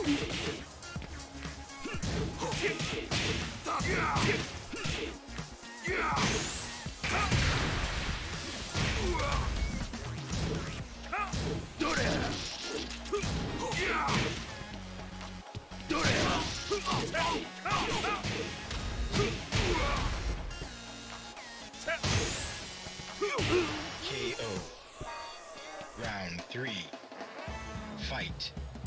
KO. Fight.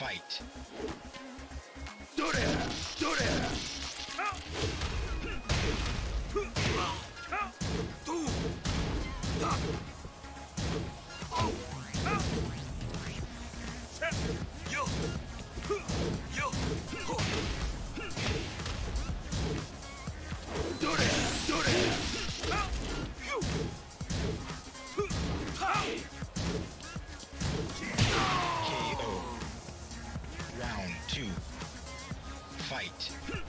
Fight. KO. Fight.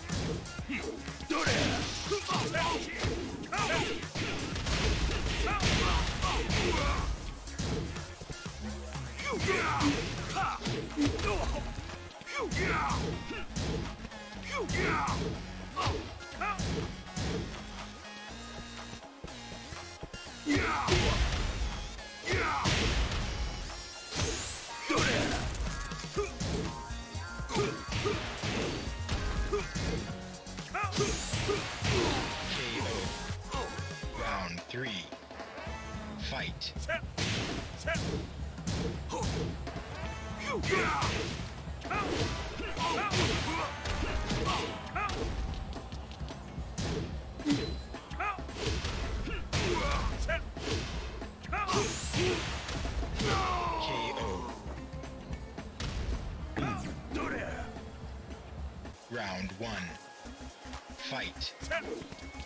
Fight.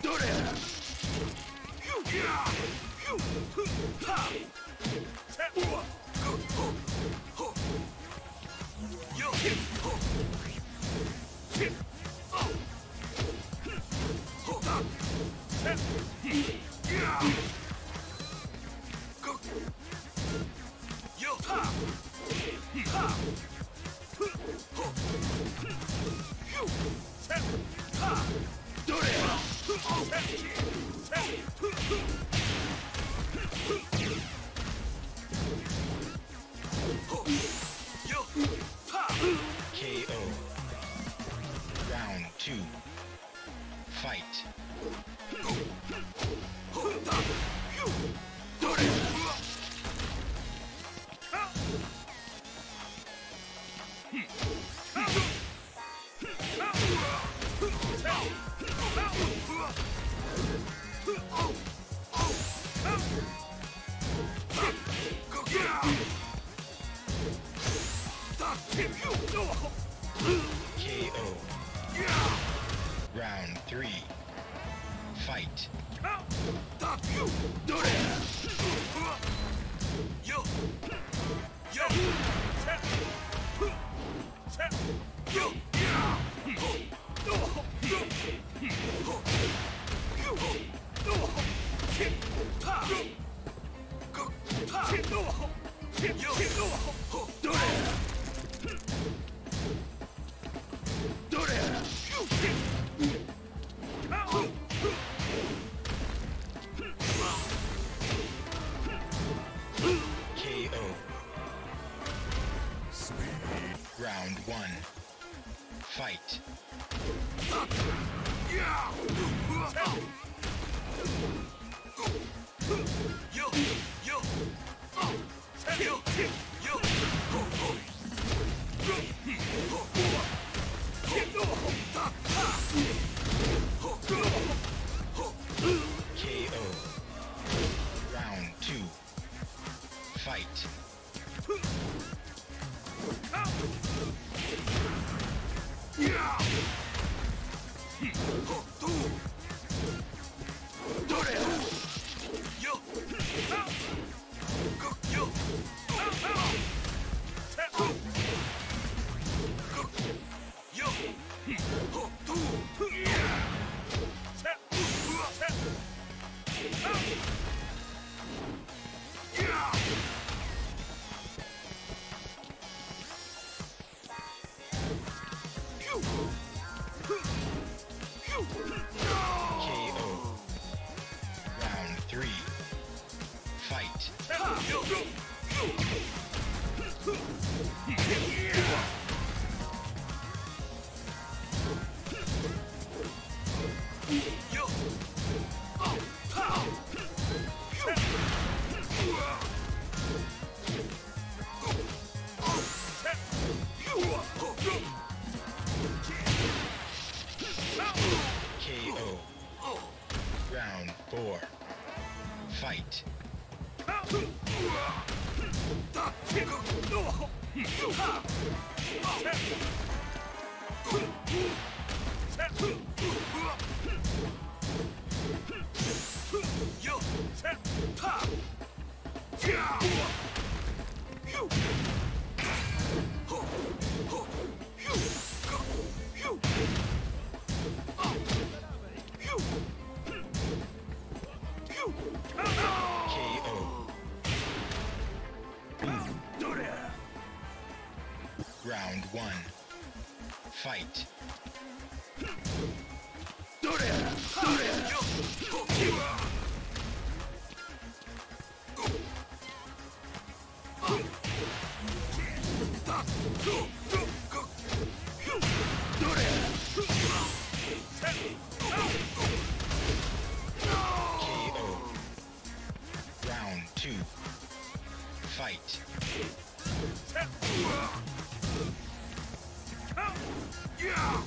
KO. Oh, Fight. KO. Initiate. Fight. KO. KO.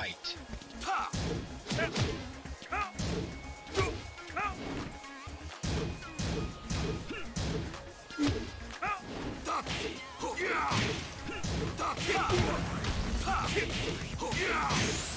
Fight. KO.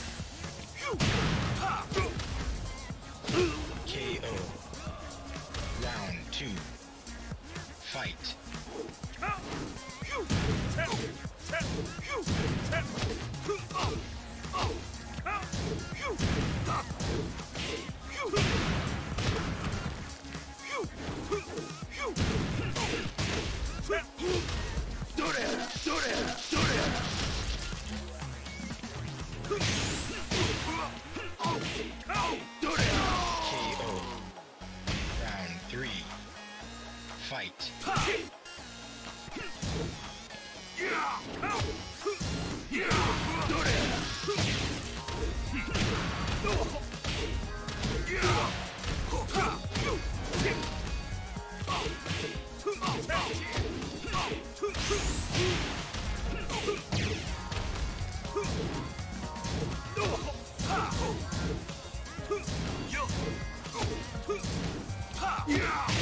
KO.